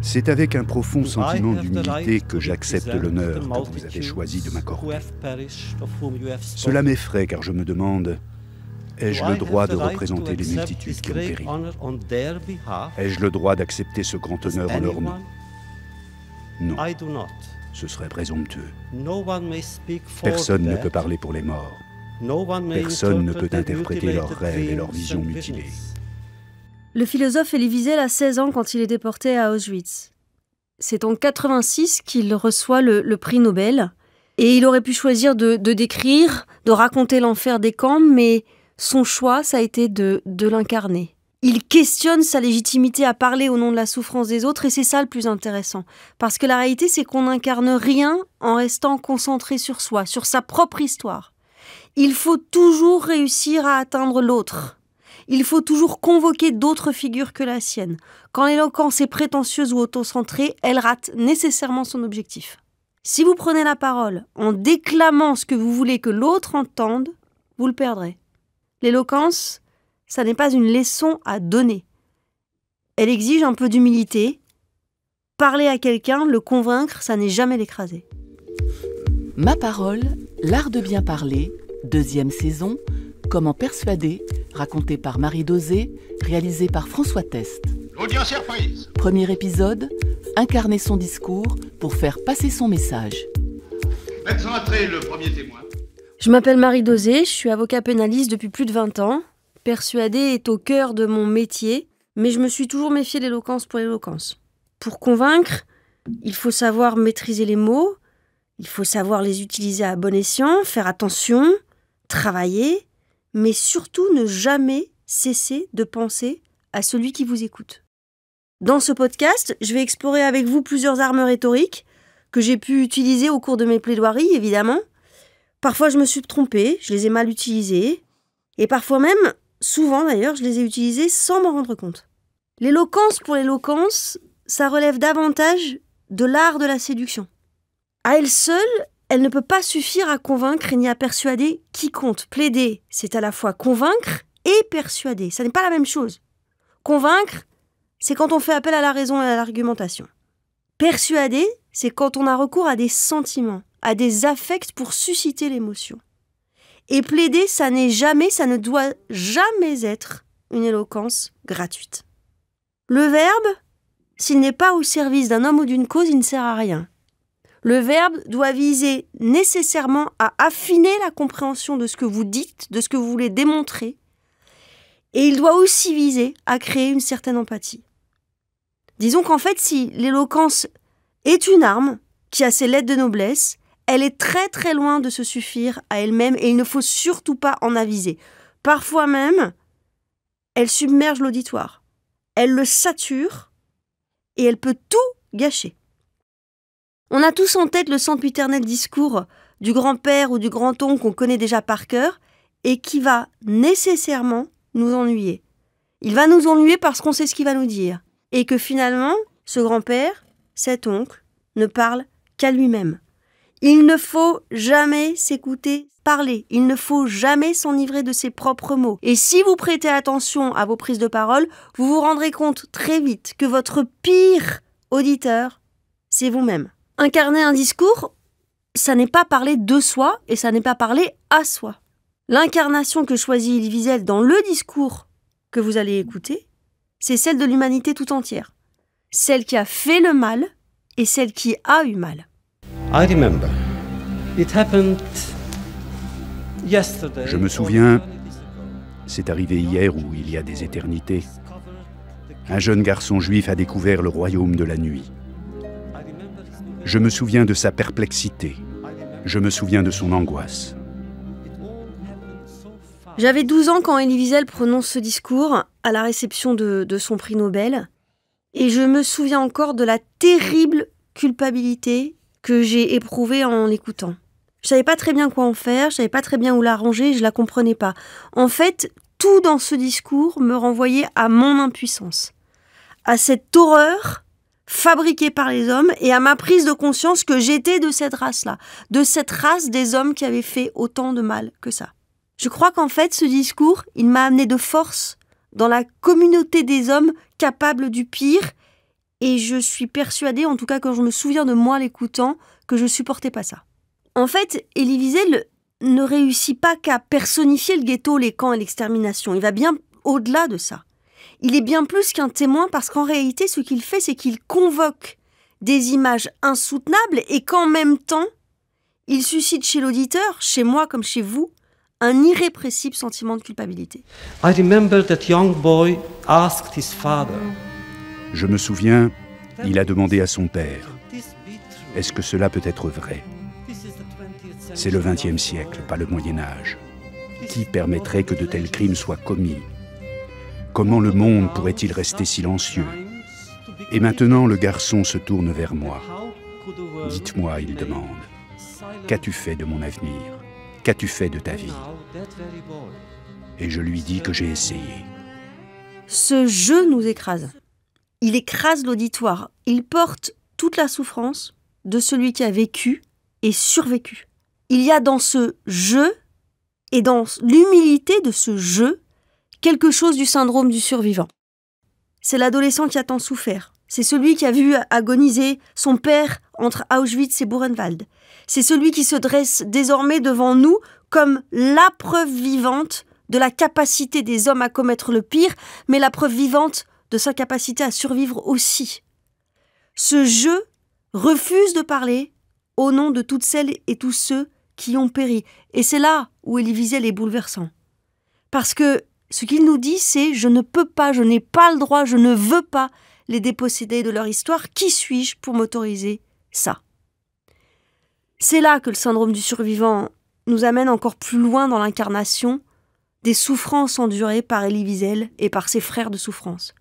C'est avec un profond sentiment d'humilité que j'accepte l'honneur que vous avez choisi de m'accorder. Cela m'effraie car je me demande, ai-je le droit de représenter les multitudes qui ont péri? Ai-je le droit d'accepter ce grand honneur en leur nom? Non. Ce serait présomptueux. Personne ne peut parler pour les morts. Personne ne peut interpréter leurs rêves et leurs visions mutilées. Le philosophe Elie Wiesel a 16 ans quand il est déporté à Auschwitz. C'est en 86 qu'il reçoit le, prix Nobel. Et il aurait pu choisir de, décrire, de raconter l'enfer des camps, mais son choix, ça a été de, de l'incarner. Il questionne sa légitimité à parler au nom de la souffrance des autres, et c'est ça le plus intéressant. Parce que la réalité, c'est qu'on n'incarne rien en restant concentré sur soi, sur sa propre histoire. Il faut toujours réussir à atteindre l'autre. Il faut toujours convoquer d'autres figures que la sienne. Quand l'éloquence est prétentieuse ou autocentrée, elle rate nécessairement son objectif. Si vous prenez la parole en déclamant ce que vous voulez que l'autre entende, vous le perdrez. L'éloquence, ça n'est pas une leçon à donner. Elle exige un peu d'humilité. Parler à quelqu'un, le convaincre, ça n'est jamais l'écraser. Ma parole, l'art de bien parler, Deuxième saison, Comment persuader, raconté par Marie Dosé, réalisé par François Test. Audience surprise. Premier épisode, incarner son discours pour faire passer son message. Faites entrer le premier témoin. Je m'appelle Marie Dosé, je suis avocat pénaliste depuis plus de 20 ans. Persuader est au cœur de mon métier, mais je me suis toujours méfié de l'éloquence pour l'éloquence. Pour convaincre, il faut savoir maîtriser les mots, il faut savoir les utiliser à bon escient, faire attention, travailler, mais surtout ne jamais cesser de penser à celui qui vous écoute. Dans ce podcast, je vais explorer avec vous plusieurs armes rhétoriques que j'ai pu utiliser au cours de mes plaidoiries, évidemment. Parfois, je me suis trompée, je les ai mal utilisées, et parfois même, souvent d'ailleurs, je les ai utilisées sans m'en rendre compte. L'éloquence pour l'éloquence, ça relève davantage de l'art de la séduction. À elle seule, elle ne peut pas suffire à convaincre ni à persuader qui compte. Plaider, c'est à la fois convaincre et persuader. Ça n'est pas la même chose. Convaincre, c'est quand on fait appel à la raison et à l'argumentation. Persuader, c'est quand on a recours à des sentiments, à des affects pour susciter l'émotion. Et plaider, ça n'est jamais, ça ne doit jamais être une éloquence gratuite. Le verbe, s'il n'est pas au service d'un homme ou d'une cause, il ne sert à rien. Le verbe doit viser nécessairement à affiner la compréhension de ce que vous dites, de ce que vous voulez démontrer, et il doit aussi viser à créer une certaine empathie. Disons qu'en fait, si l'éloquence est une arme qui a ses lettres de noblesse, elle est très très loin de se suffire à elle-même et il ne faut surtout pas en aviser. Parfois même, elle submerge l'auditoire, elle le sature et elle peut tout gâcher. On a tous en tête le sempiternel discours du grand-père ou du grand-oncle qu'on connaît déjà par cœur et qui va nécessairement nous ennuyer. Il va nous ennuyer parce qu'on sait ce qu'il va nous dire et que finalement, ce grand-père, cet oncle, ne parle qu'à lui-même. Il ne faut jamais s'écouter parler, il ne faut jamais s'enivrer de ses propres mots. Et si vous prêtez attention à vos prises de parole, vous vous rendrez compte très vite que votre pire auditeur, c'est vous-même. Incarner un discours, ça n'est pas parler de soi et ça n'est pas parler à soi. L'incarnation que choisit Elie Wiesel dans le discours que vous allez écouter, c'est celle de l'humanité tout entière. Celle qui a fait le mal et celle qui a eu mal. Je me souviens, c'est arrivé hier ou il y a des éternités. Un jeune garçon juif a découvert le royaume de la nuit. Je me souviens de sa perplexité. Je me souviens de son angoisse. J'avais 12 ans quand Elie Wiesel prononce ce discours à la réception de, son prix Nobel. Et je me souviens encore de la terrible culpabilité que j'ai éprouvée en l'écoutant. Je savais pas très bien quoi en faire, je savais pas très bien où la ranger, je la comprenais pas. En fait, tout dans ce discours me renvoyait à mon impuissance, à cette horreur fabriqué par les hommes et à ma prise de conscience que j'étais de cette race-là, de cette race des hommes qui avaient fait autant de mal que ça. Je crois qu'en fait, ce discours, il m'a amené de force dans la communauté des hommes capables du pire, et je suis persuadée, en tout cas quand je me souviens de moi l'écoutant, que je supportais pas ça. En fait, Elie Wiesel ne réussit pas qu'à personnifier le ghetto, les camps et l'extermination. Il va bien au-delà de ça. Il est bien plus qu'un témoin parce qu'en réalité, ce qu'il fait, c'est qu'il convoque des images insoutenables et qu'en même temps, il suscite chez l'auditeur, chez moi comme chez vous, un irrépressible sentiment de culpabilité. Je me souviens, il a demandé à son père Est-ce que cela peut être vrai? C'est le XXe siècle, pas le Moyen Âge. Qui permettrait que de tels crimes soient commis? Comment le monde pourrait-il rester silencieux Et maintenant, le garçon se tourne vers moi. Dites-moi, il demande, qu'as-tu fait de mon avenir? Qu'as-tu fait de ta vie? Et je lui dis que j'ai essayé. Ce jeu nous écrase. Il écrase l'auditoire. Il porte toute la souffrance de celui qui a vécu et survécu. Il y a dans ce jeu et dans l'humilité de ce jeu quelque chose du syndrome du survivant. C'est l'adolescent qui a tant souffert. C'est celui qui a vu agoniser son père entre Auschwitz et Buchenwald. C'est celui qui se dresse désormais devant nous comme la preuve vivante de la capacité des hommes à commettre le pire, mais la preuve vivante de sa capacité à survivre aussi. Ce jeu refuse de parler au nom de toutes celles et tous ceux qui ont péri. Et c'est là où Elie Wiesel est bouleversant. Parce que ce qu'il nous dit, c'est je ne peux pas, je n'ai pas le droit, je ne veux pas les déposséder de leur histoire. Qui suis-je pour m'autoriser ça? C'est là que le syndrome du survivant nous amène encore plus loin dans l'incarnation des souffrances endurées par Elie Wiesel et par ses frères de souffrance.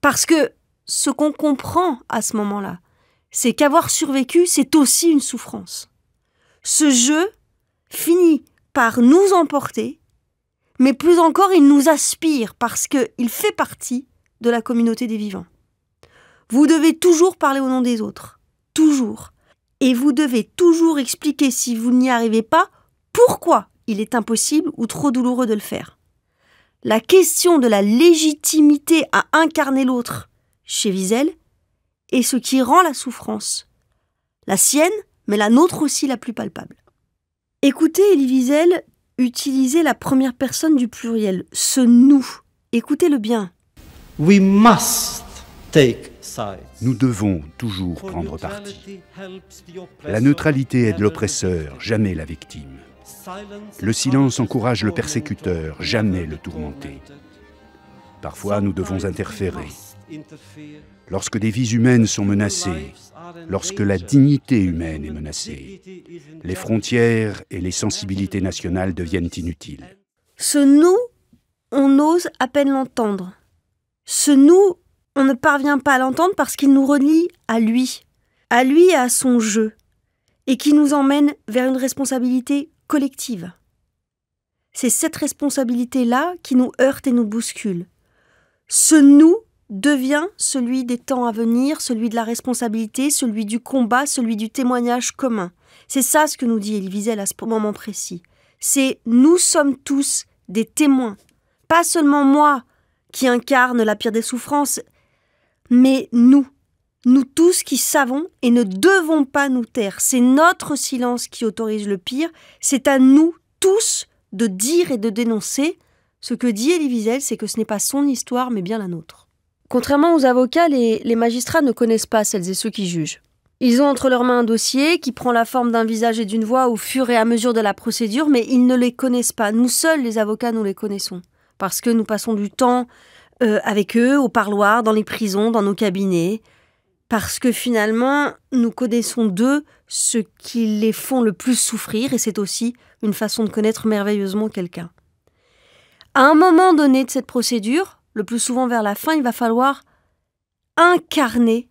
Parce que ce qu'on comprend à ce moment-là, c'est qu'avoir survécu, c'est aussi une souffrance. Ce jeu finit par nous emporter mais plus encore, il nous aspire parce qu'il fait partie de la communauté des vivants. Vous devez toujours parler au nom des autres, toujours. Et vous devez toujours expliquer, si vous n'y arrivez pas, pourquoi il est impossible ou trop douloureux de le faire. La question de la légitimité à incarner l'autre chez Wiesel est ce qui rend la souffrance, la sienne, mais la nôtre aussi la plus palpable. Écoutez Elie Wiesel utilisez la première personne du pluriel, ce nous. Écoutez-le bien. We must take Nous devons toujours prendre parti. La neutralité aide l'oppresseur, jamais la victime. Le silence encourage le persécuteur, jamais le tourmenté. Parfois, nous devons interférer. Lorsque des vies humaines sont menacées, lorsque la dignité humaine est menacée, les frontières et les sensibilités nationales deviennent inutiles. Ce nous, on ose à peine l'entendre. Ce nous, on ne parvient pas à l'entendre parce qu'il nous relie à lui, à lui et à son jeu, et qui nous emmène vers une responsabilité collective. C'est cette responsabilité-là qui nous heurte et nous bouscule. Ce nous devient celui des temps à venir, celui de la responsabilité, celui du combat, celui du témoignage commun. C'est ça ce que nous dit Elie Wiesel à ce moment précis. C'est nous sommes tous des témoins. Pas seulement moi qui incarne la pire des souffrances, mais nous. Nous tous qui savons et ne devons pas nous taire. C'est notre silence qui autorise le pire. C'est à nous tous de dire et de dénoncer. Ce que dit Elie Wiesel, c'est que ce n'est pas son histoire, mais bien la nôtre. Contrairement aux avocats, les, magistrats ne connaissent pas celles et ceux qui jugent. Ils ont entre leurs mains un dossier qui prend la forme d'un visage et d'une voix au fur et à mesure de la procédure, mais ils ne les connaissent pas. Nous seuls, les avocats, nous les connaissons. Parce que nous passons du temps euh, avec eux, au parloir, dans les prisons, dans nos cabinets. Parce que finalement, nous connaissons d'eux ce qui les font le plus souffrir, et c'est aussi une façon de connaître merveilleusement quelqu'un. À un moment donné de cette procédure, le plus souvent vers la fin, il va falloir incarner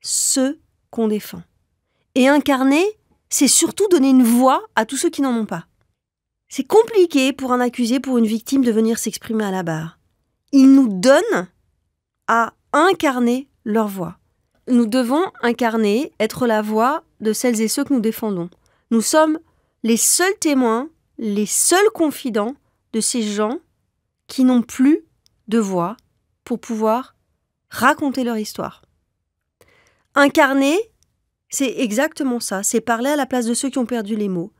ce qu'on défend. Et incarner, c'est surtout donner une voix à tous ceux qui n'en ont pas. C'est compliqué pour un accusé, pour une victime de venir s'exprimer à la barre. Ils nous donnent à incarner leur voix. Nous devons incarner, être la voix de celles et ceux que nous défendons. Nous sommes les seuls témoins, les seuls confidents de ces gens qui n'ont plus de voix pour pouvoir raconter leur histoire. Incarner, c'est exactement ça, c'est parler à la place de ceux qui ont perdu les mots.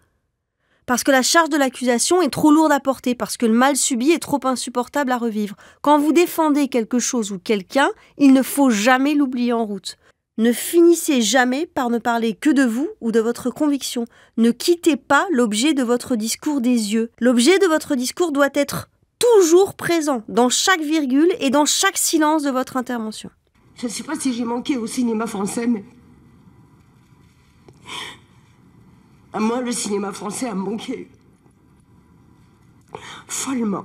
Parce que la charge de l'accusation est trop lourde à porter, parce que le mal subi est trop insupportable à revivre. Quand vous défendez quelque chose ou quelqu'un, il ne faut jamais l'oublier en route. Ne finissez jamais par ne parler que de vous ou de votre conviction. Ne quittez pas l'objet de votre discours des yeux. L'objet de votre discours doit être toujours présent dans chaque virgule et dans chaque silence de votre intervention. Je ne sais pas si j'ai manqué au cinéma français, mais... À moi, le cinéma français a manqué. Follement.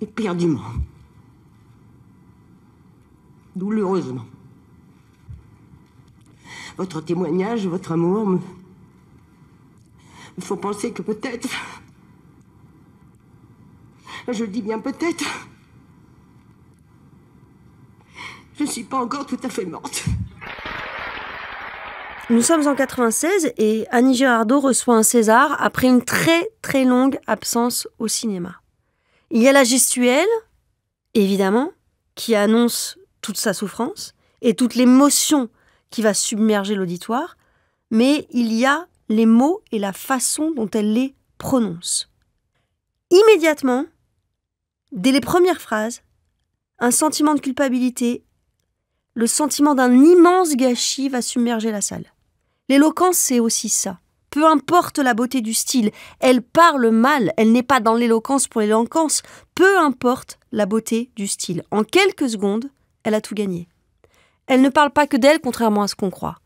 Et perdument douloureusement. Votre témoignage, votre amour me, faut penser que peut-être, je dis bien peut-être, je ne suis pas encore tout à fait morte. Nous sommes en 96 et Annie Girardot reçoit un César après une très très longue absence au cinéma. Il y a la gestuelle, évidemment, qui annonce toute sa souffrance et toute l'émotion qui va submerger l'auditoire, mais il y a les mots et la façon dont elle les prononce. Immédiatement, dès les premières phrases, un sentiment de culpabilité, le sentiment d'un immense gâchis va submerger la salle. L'éloquence, c'est aussi ça. Peu importe la beauté du style, elle parle mal, elle n'est pas dans l'éloquence pour l'éloquence, peu importe la beauté du style. En quelques secondes, elle a tout gagné. Elle ne parle pas que d'elle, contrairement à ce qu'on croit.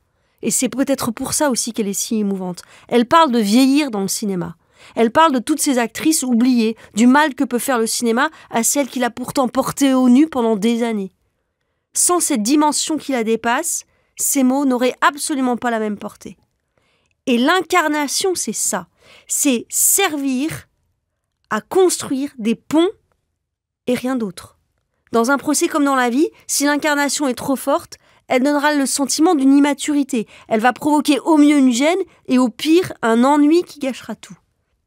Et c'est peut-être pour ça aussi qu'elle est si émouvante. Elle parle de vieillir dans le cinéma. Elle parle de toutes ces actrices oubliées, du mal que peut faire le cinéma à celles qu'il a pourtant portées au nu pendant des années. Sans cette dimension qui la dépasse, ces mots n'auraient absolument pas la même portée. Et l'incarnation, c'est ça. C'est servir à construire des ponts et rien d'autre. Dans un procès comme dans la vie, si l'incarnation est trop forte, elle donnera le sentiment d'une immaturité. Elle va provoquer au mieux une gêne et au pire un ennui qui gâchera tout.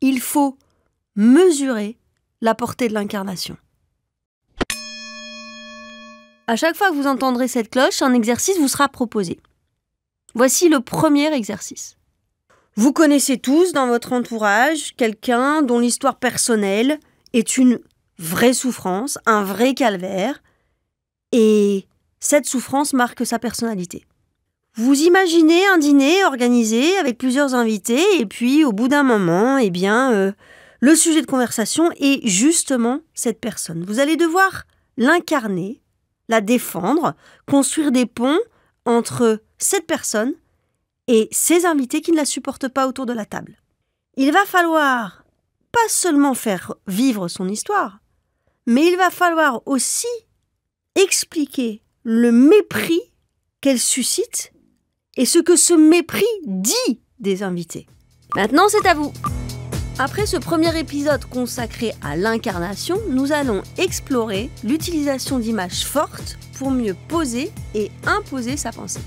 Il faut mesurer la portée de l'incarnation. À chaque fois que vous entendrez cette cloche, un exercice vous sera proposé. Voici le premier exercice. Vous connaissez tous dans votre entourage quelqu'un dont l'histoire personnelle est une vraie souffrance, un vrai calvaire, et cette souffrance marque sa personnalité. Vous imaginez un dîner organisé avec plusieurs invités, et puis au bout d'un moment, eh bien, euh, le sujet de conversation est justement cette personne. Vous allez devoir l'incarner, la défendre, construire des ponts entre cette personne et ses invités qui ne la supportent pas autour de la table. Il va falloir pas seulement faire vivre son histoire, mais il va falloir aussi expliquer le mépris qu'elle suscite et ce que ce mépris dit des invités. Maintenant, c'est à vous. Après ce premier épisode consacré à l'incarnation, nous allons explorer l'utilisation d'images fortes pour mieux poser et imposer sa pensée.